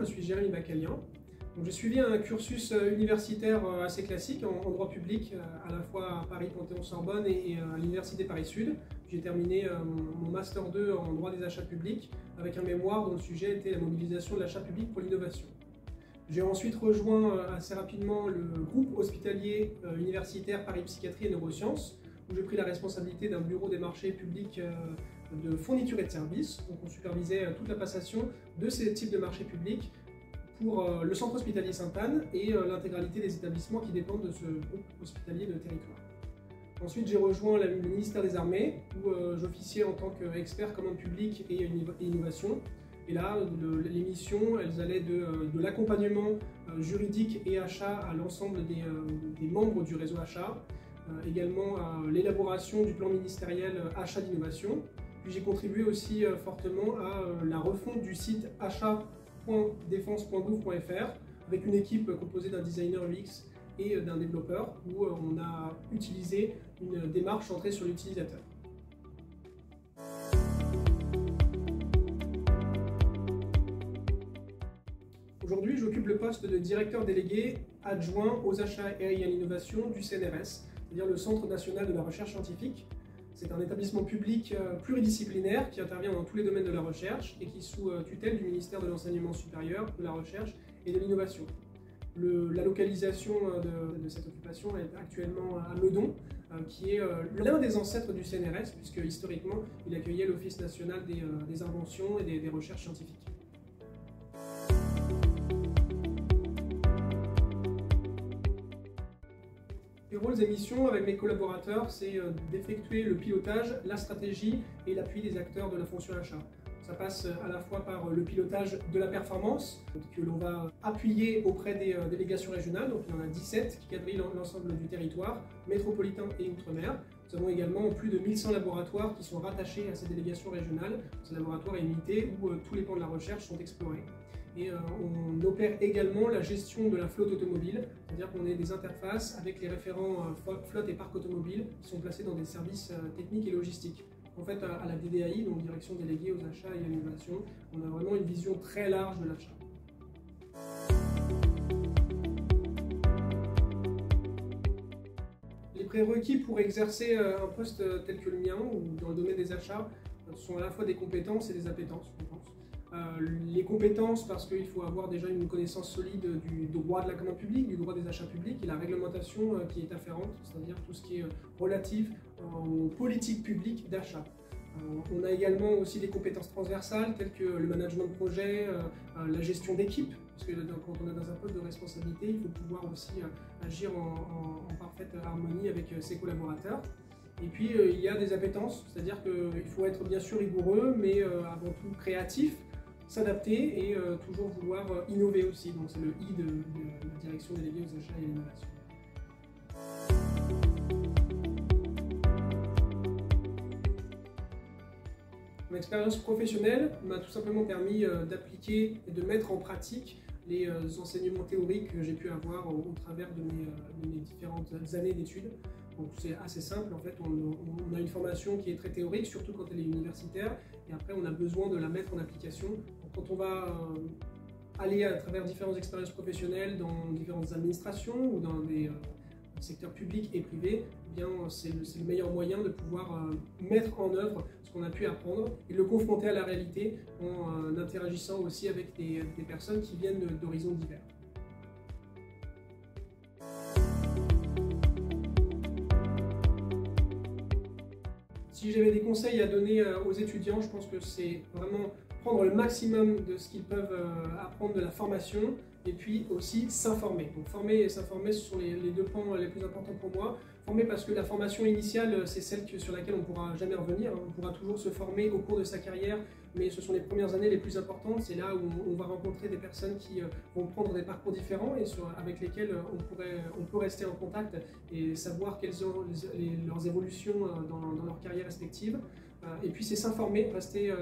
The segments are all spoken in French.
je suis Jérémy Bacalian. J'ai suivi un cursus euh, universitaire euh, assez classique en, droit public, euh, à la fois à Paris Panthéon-Sorbonne et, à l'Université Paris-Sud. J'ai terminé mon Master 2 en droit des achats publics avec un mémoire dont le sujet était la mobilisation de l'achat public pour l'innovation. J'ai ensuite rejoint assez rapidement le groupe hospitalier universitaire Paris Psychiatrie et Neurosciences, où j'ai pris la responsabilité d'un bureau des marchés publics de fourniture et de services. Donc on supervisait toute la passation de ces types de marchés publics pour euh, le centre hospitalier Sainte-Anne et euh, l'intégralité des établissements qui dépendent de ce groupe hospitalier de territoire. Ensuite, j'ai rejoint le ministère des Armées, où euh, j'officiais en tant qu'expert commande publique et innovation. Et là, les missions, elles allaient de, l'accompagnement juridique et achat à l'ensemble des, membres du réseau achat, également à l'élaboration du plan ministériel achat d'innovation. Puis j'ai contribué aussi fortement à la refonte du site achat défense.gouv.fr avec une équipe composée d'un designer UX et d'un développeur où euh, on a utilisé une démarche centrée sur l'utilisateur. Aujourd'hui, j'occupe le poste de directeur délégué adjoint aux achats et à l'innovation du CNRS, c'est-à-dire le Centre national de la recherche scientifique, c'est un établissement public euh, pluridisciplinaire qui intervient dans tous les domaines de la recherche et qui est sous euh, tutelle du ministère de l'Enseignement supérieur, de la Recherche et de l'Innovation. La localisation euh, de, cette occupation est actuellement à Meudon, qui est l'un des ancêtres du CNRS, puisque historiquement, il accueillait l'Office national des, inventions et des recherches scientifiques. Les rôles et missions avec mes collaborateurs, c'est euh, d'effectuer le pilotage, la stratégie et l'appui des acteurs de la fonction achat. Ça passe euh, à la fois par euh, le pilotage de la performance, que l'on va appuyer auprès des délégations régionales, donc il y en a 17 qui quadrillent l'ensemble du territoire, métropolitain et outre-mer. Nous avons également plus de 1100 laboratoires qui sont rattachés à ces délégations régionales. Ce laboratoire est unité où tous les pans de la recherche sont explorés. Et euh, on opère également la gestion de la flotte automobile, c'est-à-dire qu'on est des interfaces avec les référents euh, flotte et parc automobile qui sont placés dans des services euh, techniques et logistiques. En fait, à la DDAI, donc Direction déléguée aux achats et à l'innovation, on a vraiment une vision très large de l'achat. Prérequis pour exercer un poste tel que le mien ou dans le domaine des achats sont à la fois des compétences et des appétences, je pense. Euh, les compétences, parce qu'il faut avoir déjà une connaissance solide du droit de la commande publique, du droit des achats publics et la réglementation euh, qui est afférente, c'est-à-dire tout ce qui est euh, relatif aux politiques publiques d'achat. On a également aussi des compétences transversales telles que le management de projet, la gestion d'équipe, parce que quand on est dans un poste de responsabilité, il faut pouvoir aussi agir en, parfaite harmonie avec ses collaborateurs. Et puis il y a des appétences, c'est-à-dire qu'il faut être bien sûr rigoureux, mais avant tout créatif, s'adapter et euh, toujours vouloir euh, innover aussi. Donc c'est le I de, la direction déléguée aux achats et à l'innovation. Mon expérience professionnelle m'a tout simplement permis euh, d'appliquer et de mettre en pratique les enseignements théoriques que j'ai pu avoir au, travers de mes, différentes années d'études. Donc c'est assez simple, en fait, on, a une formation qui est très théorique, surtout quand elle est universitaire, et après on a besoin de la mettre en application quand on va euh, aller à travers différentes expériences professionnelles dans différentes administrations ou dans des euh, secteurs publics et privés, eh bien c'est le, meilleur moyen de pouvoir euh, mettre en œuvre ce qu'on a pu apprendre et le confronter à la réalité en interagissant aussi avec des, des personnes qui viennent d'horizons divers. Si j'avais des conseils à donner aux étudiants, je pense que c'est vraiment prendre le maximum de ce qu'ils peuvent euh, apprendre de la formation et puis aussi s'informer. Donc former et s'informer, ce sont les, deux points les plus importants pour moi. Former parce que la formation initiale, c'est celle sur laquelle on ne pourra jamais revenir. Hein. On pourra toujours se former au cours de sa carrière, mais ce sont les premières années les plus importantes. C'est là où on va rencontrer des personnes qui euh, vont prendre des parcours différents et avec lesquelles on, peut rester en contact et savoir quelles sont leurs évolutions euh, dans leur carrière respective. Euh, et puis c'est s'informer, rester euh,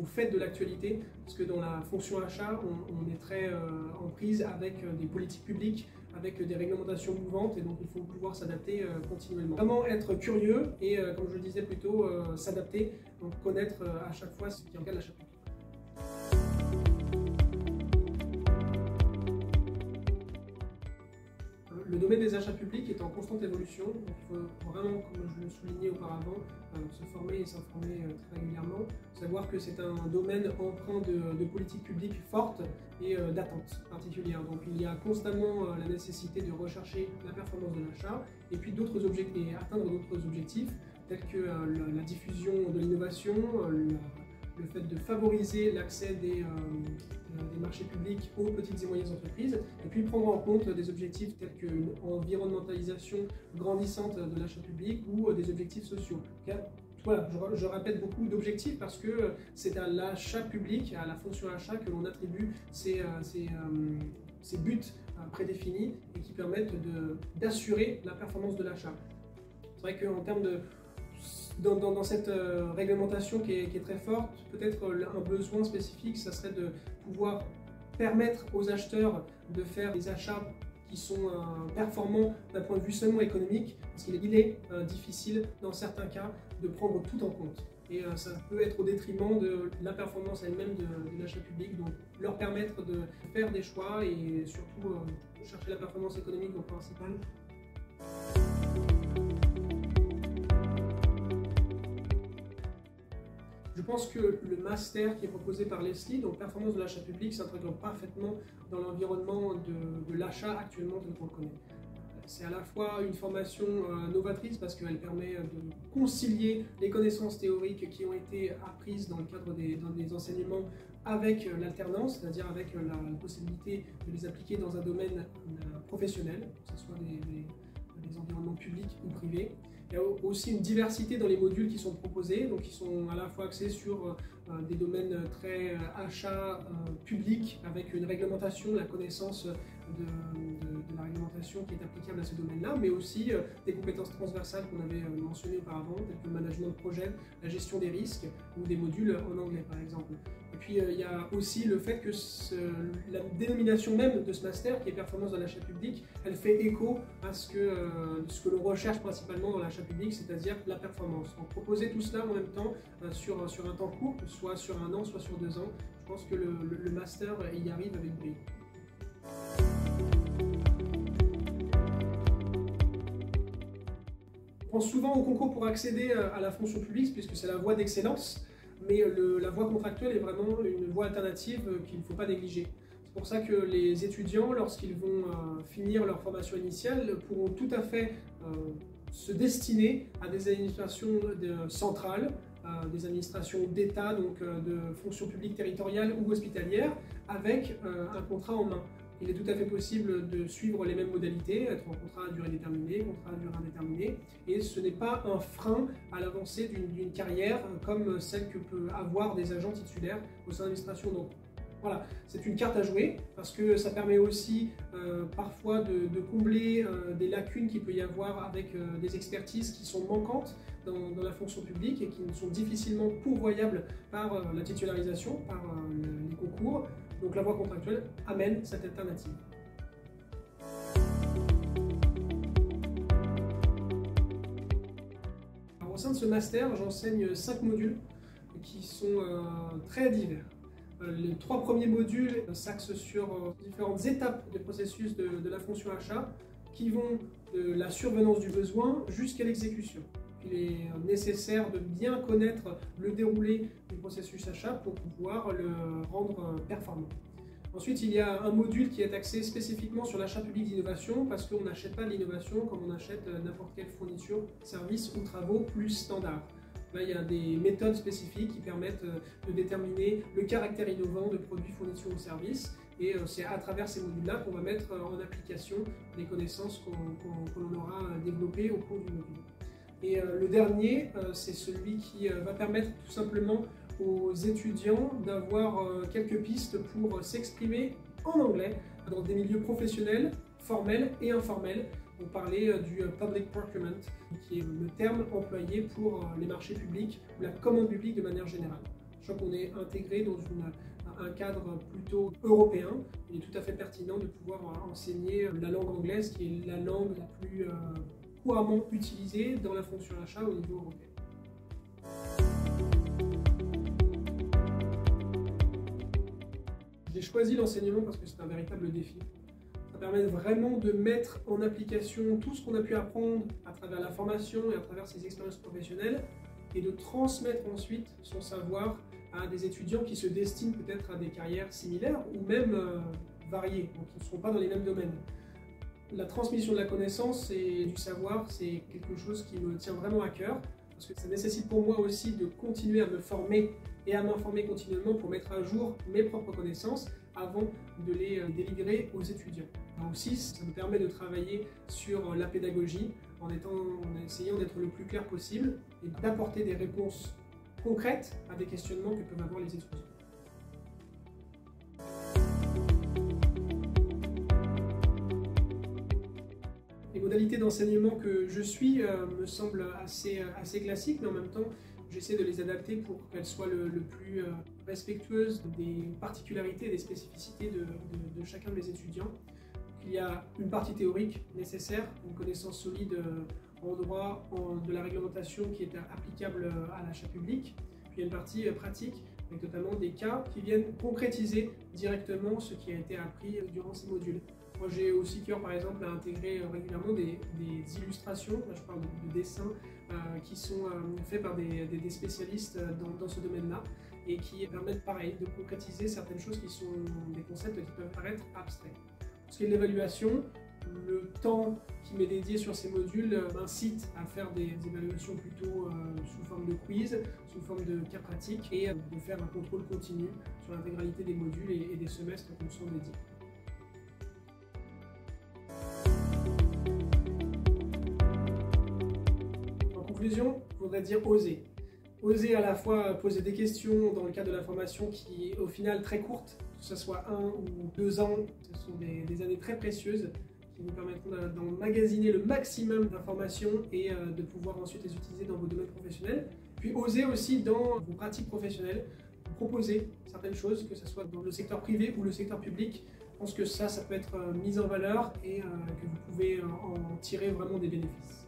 au fait de l'actualité, parce que dans la fonction achat, on, est très euh, en prise avec des politiques publiques, avec des réglementations mouvantes, et donc il faut pouvoir s'adapter continuellement. Vraiment être curieux et, comme je le disais plus tôt, s'adapter, donc connaître à chaque fois ce qui encadre l'achat. Le domaine des achats publics est en constante évolution. Donc il faut vraiment, comme je le soulignais auparavant, euh, se former et s'informer euh, très régulièrement. Savoir que c'est un domaine empreint de, de politique publique forte et euh, d'attente particulière. Donc il y a constamment la nécessité de rechercher la performance de l'achat et puis d'autres objectifs et atteindre d'autres objectifs tels que la diffusion de l'innovation, le fait de favoriser l'accès des, des, marchés publics aux petites et moyennes entreprises, et puis prendre en compte des objectifs tels que l'environnementalisation grandissante de l'achat public ou des objectifs sociaux. Voilà, je, répète beaucoup d'objectifs parce que c'est à l'achat public, à la fonction achat que l'on attribue ces, ces, ces buts prédéfinis et qui permettent d'assurer la performance de l'achat. C'est vrai qu'en termes de, dans, cette euh, réglementation qui est, très forte, peut-être un besoin spécifique, ça serait de pouvoir permettre aux acheteurs de faire des achats qui sont euh, performants d'un point de vue seulement économique, parce qu'il est euh, difficile dans certains cas de prendre tout en compte. Et ça peut être au détriment de la performance elle-même de, de l'achat public, donc leur permettre de faire des choix et surtout chercher la performance économique au principal. Pense que le master qui est proposé par Leslie, donc performance de l'achat public, s'intègre parfaitement dans l'environnement de, l'achat actuellement tel qu'on le connaît. C'est à la fois une formation euh, novatrice parce qu'elle permet de concilier les connaissances théoriques qui ont été apprises dans le cadre des, enseignements avec euh, l'alternance, c'est-à-dire avec euh, la, possibilité de les appliquer dans un domaine professionnel, que ce soit des environnements publics ou privés. Il y a aussi une diversité dans les modules qui sont proposés, donc qui sont à la fois axés sur euh, des domaines très euh, achat euh, public, avec une réglementation, la connaissance de, la réglementation qui est applicable à ce domaine-là, mais aussi des compétences transversales qu'on avait mentionnées auparavant, telles que le management de projet, la gestion des risques, ou des modules en anglais par exemple. Et puis il y a aussi le fait que la dénomination même de ce master, qui est performance dans l'achat public, elle fait écho à ce que, ce que l'on recherche principalement dans l'achat public, c'est-à-dire la performance. Donc proposer tout cela en même temps euh, sur, sur un temps court, soit sur un an, soit sur deux ans, je pense que le, master y arrive avec brio. Souvent au concours pour accéder euh, à la fonction publique, puisque c'est la voie d'excellence, mais la voie contractuelle est vraiment une voie alternative euh, qu'il ne faut pas négliger. C'est pour ça que les étudiants, lorsqu'ils vont finir leur formation initiale, pourront tout à fait se destiner à des administrations centrales, des administrations d'État, donc euh, de fonction publique territoriale ou hospitalière, avec euh, un contrat en main. Il est tout à fait possible de suivre les mêmes modalités, être en contrat à durée déterminée, contrat à durée indéterminée, et ce n'est pas un frein à l'avancée d'une carrière comme celle que peut avoir des agents titulaires au sein de l'administration. Donc voilà, c'est une carte à jouer parce que ça permet aussi euh, parfois de, combler euh, des lacunes qu'il peut y avoir avec euh, des expertises qui sont manquantes dans, la fonction publique et qui sont difficilement pourvoyables par la titularisation, par les concours. Donc la voie contractuelle amène cette alternative. au sein de ce master, j'enseigne cinq modules qui sont très divers. Euh, les trois premiers modules s'axent sur euh, différentes étapes du processus de, la fonction achat qui vont de la survenance du besoin jusqu'à l'exécution. Il est nécessaire de bien connaître le déroulé processus achat pour pouvoir le rendre performant. Ensuite, il y a un module qui est axé spécifiquement sur l'achat public d'innovation parce qu'on n'achète pas l'innovation comme on achète n'importe quelle fourniture, service ou travaux plus standard. Là, il y a des méthodes spécifiques qui permettent euh, de déterminer le caractère innovant de produits, fournitures ou services. Et euh, c'est à travers ces modules-là qu'on va mettre euh, en application les connaissances qu'on l'on aura développées au cours du module. Et le dernier, c'est celui qui va permettre tout simplement aux étudiants d'avoir quelques pistes pour s'exprimer en anglais dans des milieux professionnels, formels et informels on parlait euh, du euh, public procurement, qui est le terme employé pour euh, les marchés publics ou la commande publique de manière générale. Je crois qu'on est intégré dans un cadre plutôt européen. Il est tout à fait pertinent de pouvoir enseigner la langue anglaise, qui est la langue la plus couramment utilisée dans la fonction achat au niveau européen. J'ai choisi l'enseignement parce que c'est un véritable défi Ça permet vraiment de mettre en application tout ce qu'on a pu apprendre à travers la formation et à travers ses expériences professionnelles et de transmettre ensuite son savoir à des étudiants qui se destinent peut-être à des carrières similaires ou même euh, variées, donc qui ne seront pas dans les mêmes domaines. La transmission de la connaissance et du savoir, c'est quelque chose qui me tient vraiment à cœur, parce que ça nécessite pour moi aussi de continuer à me former et à m'informer continuellement pour mettre à jour mes propres connaissances avant de les euh, délivrer aux étudiants. Là aussi, ça me permet de travailler sur la pédagogie en, essayant d'être le plus clair possible et d'apporter des réponses concrètes à des questionnements que peuvent avoir les étudiants. Les modalités d'enseignement que je suis euh, me semblent euh, assez classiques, mais en même temps, j'essaie de les adapter pour qu'elles soient le, plus euh, respectueuses des particularités et des spécificités de, chacun de mes étudiants. Il y a une partie théorique nécessaire, une connaissance solide en droit de la réglementation qui est applicable à l'achat public. Puis il y a une partie pratique avec notamment des cas qui viennent concrétiser directement ce qui a été appris durant ces modules. Moi, j'ai aussi cœur, par exemple, à intégrer euh, régulièrement des, illustrations, je parle de, dessins, euh, qui sont euh, faits par des, spécialistes dans, ce domaine-là et qui permettent, pareil, de concrétiser certaines choses qui sont des concepts qui peuvent paraître abstraits. Pour ce qui est de l'évaluation, le temps qui m'est dédié sur ces modules m'incite à faire des, évaluations plutôt sous forme de quiz, sous forme de cas pratiques et de faire un contrôle continu sur l'intégralité des modules et, des semestres qui me sont dédiés. Conclusion, je voudrais dire oser. Oser à la fois poser des questions dans le cadre de la formation qui est au final très courte, que ce soit un ou deux ans, ce sont des, années très précieuses qui vous permettront d'emmagasiner le maximum d'informations et euh, de pouvoir ensuite les utiliser dans vos domaines professionnels. Puis oser aussi dans vos pratiques professionnelles, proposer certaines choses, que ce soit dans le secteur privé ou le secteur public. Je pense que ça, ça peut être euh, mis en valeur et euh, que vous pouvez en tirer vraiment des bénéfices.